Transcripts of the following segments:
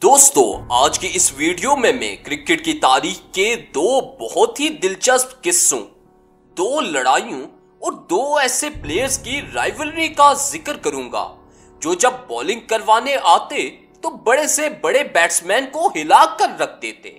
दोस्तों, आज की इस वीडियो में मैं क्रिकेट की तारीख के दो बहुत ही दिलचस्प किस्सों, दो लड़ाइयों और दो ऐसे प्लेयर्स की राइवलरी का ज़िक्र करूँगा, जो जब बॉलिंग करवाने आते तो बड़े से बड़े बैट्समैन को हिला कर रख देते।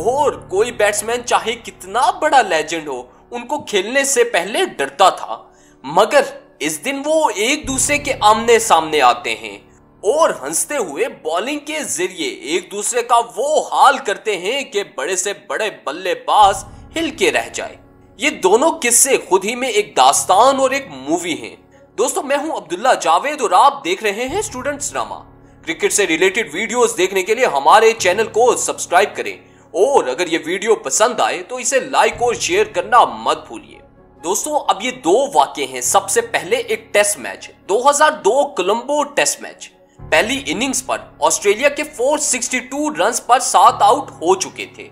और कोई बैट्समैन चाहे कितना बड़ा लेजेंड हो, उनको खेलने से पहले डरता था, मगर इस दिन वो एक दूसरे के आमने सामने आते हैं। और हँसते हुए बॉलिंग के ज़रिए एक दूसरे का वो हाल करते हैं कि बड़े से बड़े बल्लेबाज हिल के रह जाए। ये दोनों किस्से खुद ही में एक दास्तान और एक मूवी हैं। दोस्तों, मैं हूँ अब्दुल्ला जावेद और आप देख रहे हैं स्टूडेंट्स ड्रामा क्रिकेट से रिलेटेड वीडियोस देखने के लिए हमारे चैनल को सब्सक्राइब करें। और अगर ये वीडियो पसंद आए तो इसे लाइक और शेयर करना मत भूलिए। दोस्तों, अब ये दो वाक्य हैं। सबसे पहले एक test match 2002 Colombo test match पहली इनिंग्स पर ऑस्ट्रेलिया के 462 रन्स पर सात आउट हो चुके थे।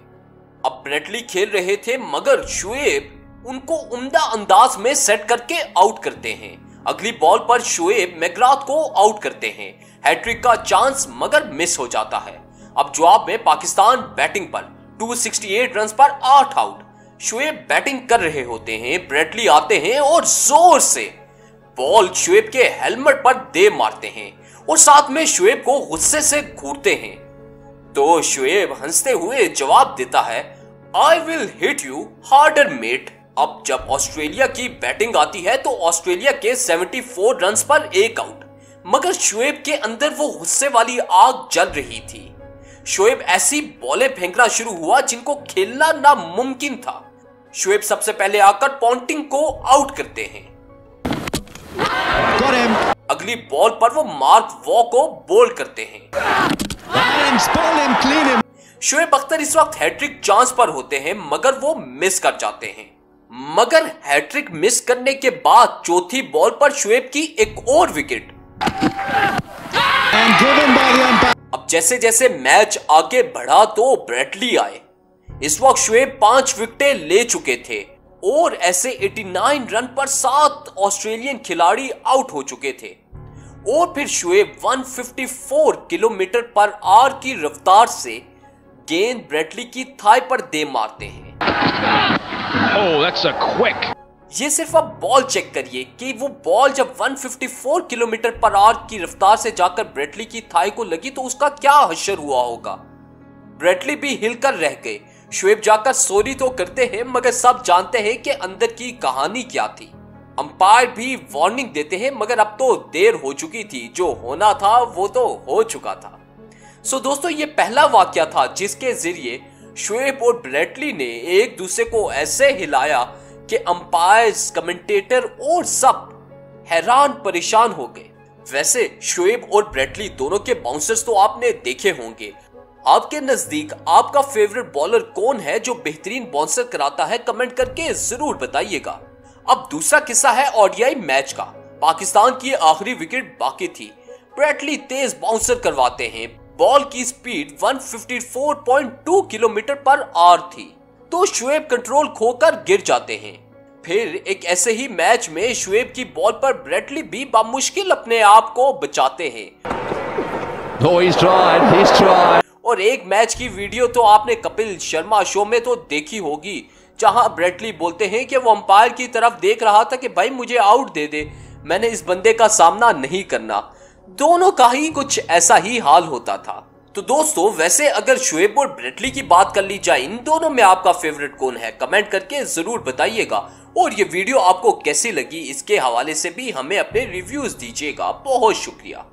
अब ब्रेटली खेल रहे थे, मगर शुएब उनको उम्दा अंदाज में सेट करके आउट करते हैं। अगली बॉल पर शुएब मैग्राथ को आउट करते हैं। हैट्रिक का चांस मगर मिस हो जाता है। अब जवाब में पाकिस्तान बैटिंग पर 268 रन्स पर आठ आउट शुएब बैटिंग कर रहे होते हैं ब्रेटली आते हैं और ज़ोर से। बॉल शुएब के हेलमेट पर दे मारते हैं। और साथ में शुएब को गुस्से से घूरते हैं। तो शुएब हँसते हुए जवाब देता है I will hit you harder mate अब जब ऑस्ट्रेलिया की बैटिंग आती है तो ऑस्ट्रेलिया के 74 रन्स पर एक आउट मगर शुएब के अंदर वो गुस्से वाली आग जल रही थी। शुएब ऐसी बॉले फेंकना शुरू हुआ जिनको खेलना नामुमकिन था। शुएब सबसे पहले आकर पॉन्टिंग को आउट करते हैं। अगली बॉल पर वो मार्क वॉ को बोल्ड करते हैं। शुएब अख्तर इस वक्त हैट्रिक चांस पर होते हैं मगर वो मिस कर जाते हैं। मगर हैट्रिक मिस करने के बाद चौथी बॉल पर शुएब की एक और विकेट। अब जैसे जैसे मैच आगे बढ़ा तो ब्रेटली आए। इस वक्त शुएब पाँच विकेटें ले चुके थे और ऐसे 89 रन पर सात ऑस्ट्रेलियन खिलाड़ी आउट हो चुके थे। और फिर शुएब 154 किलोमीटर पर आर की रफ्तार से गेंद ब्रेटली की थाई पर दे मारते हैं। Oh. ये सिर्फ़ आप बॉल चेक करिए कि वो बॉल जब 154 किलोमीटर पर आर की रफ्तार से जाकर ब्रेटली की थाई को लगी तो उसका क्या हशर हुआ होगा? ब्रेटली भी हिलकर रह गए। शुएब जाकर सॉरी तो करते हैं मगर सब जानते हैं कि अंदर की कहानी क्या थी। अंपायर भी वार्निंग देते हैं, मगर अब तो देर हो चुकी थी। जो होना था, वो तो हो चुका था। सो दोस्तों, ये पहला वाक्य था जिसके ज़रिए शुएब और ब्रेटली ने एक दूसरे को ऐसे हिलाया कि अंपायर्स कमेंटेटर और सब हैरान परेशान हो गए। वैसे शुएब और ब्रेटली दोनों के बाउंसर्स तो आपने देखे होंगे। आपके नज़दीक आपका फेवरेट बॉलर कौन है जो बेहतरीन बाउंसर कराता है? कमेंट करके ज़रूर बताइएगा। अब दूसरा किस्सा है ओडीआई मैच का। पाकिस्तान की आखिरी विकेट बाकी थी। ब्रेटली तेज बाउंसर करवाते हैं। बॉल की स्पीड 154.2 किलोमीटर पर आर थी। तो शुएब कंट्रोल खोकर गिर जाते हैं। फिर एक ऐसे ही मैच में शुएब की बॉल पर ब्रेटली भी बामुश्किल अपने आप को बचाते हैं। Oh, he's tried. He's tried. और एक मैच की वीडियो तो आपने कपिल शर्मा शो में तो देखी होगी। जहाँ ब्रेटली बोलते हैं कि वो अंपायर की तरफ़ देख रहा था कि भाई मुझे आउट दे दे। मैंने इस बंदे का सामना नहीं करना। दोनों का ही कुछ ऐसा ही हाल होता था। तो दोस्तों, वैसे अगर शुएब और ब्रेटली की बात कर ली जाए, इन दोनों में आपका फेवरेट कौन है? कमेंट करके ज़रूर बताइएगा। और ये वीडियो आपको कैसी लगी, इसके हवाले से भी हमें अपने रिव्यूज़ दीजिएगा। बहुत शुक्रिया।